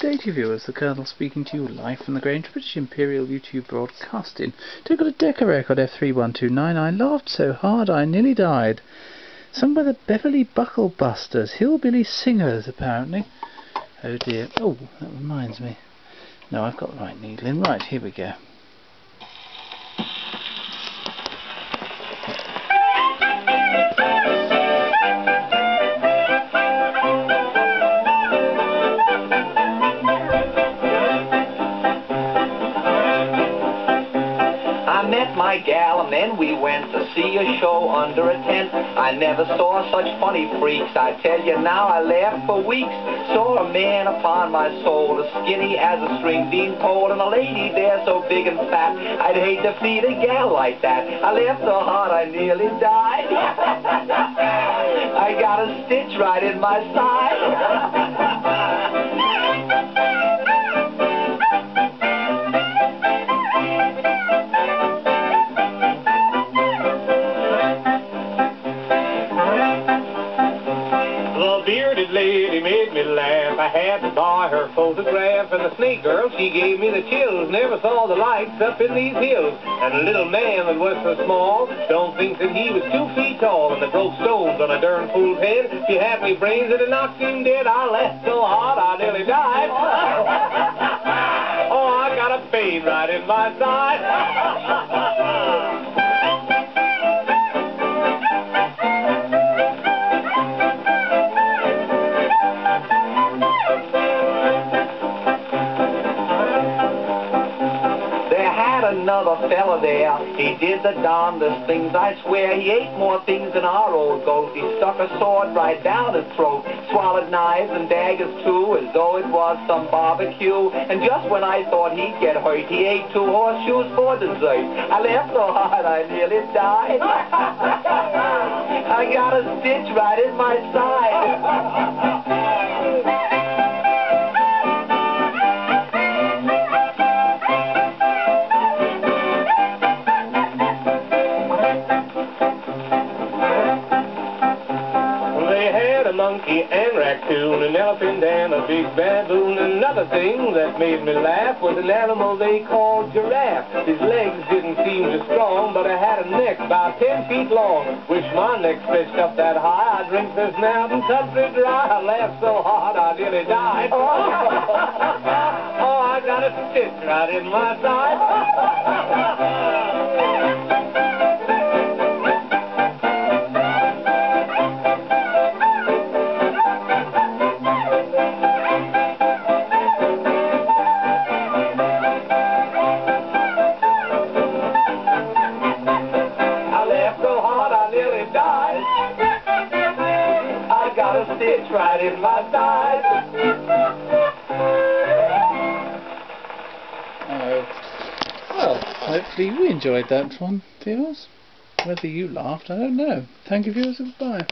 Good day to viewers, the Colonel speaking to you live from the Grange, British Imperial YouTube Broadcasting. Took a Decca record F31299, I laughed so hard I nearly died. Sung by the Beverley Buckle Busters, hillbilly singers apparently. Oh dear, oh that reminds me. No, I've got the right needle in. Right, here we go. My gal and then we went to see a show under a tent. I never saw such funny freaks. I tell you now, I laughed for weeks. Saw a man upon my soul, as skinny as a string bean pole, and a lady there so big and fat. I'd hate to feed a gal like that. I laughed so hard I nearly died. I got a stitch right in my side. Lady made me laugh. I had to buy her photograph, and the snake girl, she gave me the chills. Never saw the lights up in these hills. And a little man that was so small, don't think that he was two feet tall, and that broke stones on a darn fool's head. You had me brains, it'd knocked him dead. I laughed so hard I nearly died. oh, I got a pain right in my side. another fella there. He did the darndest things, I swear. He ate more things than our old goat. He stuck a sword right down his throat, swallowed knives and daggers too, as though it was some barbecue. And just when I thought he'd get hurt, he ate two horseshoes for dessert. I laughed so hard I nearly died. I got a stitch right in my side. raccoon, an elephant and a big baboon. Another thing that made me laugh was an animal they called giraffe. His legs didn't seem too strong, but I had a neck about ten feet long. Wish my neck stretched up that high. I'd drink this mountain country dry. I laughed so hard I nearly died. oh, I got a stitch right in my side. stitch right in my side. Oh. Well, hopefully you enjoyed that one, viewers. Whether you laughed, I don't know. Thank you, viewers, and bye.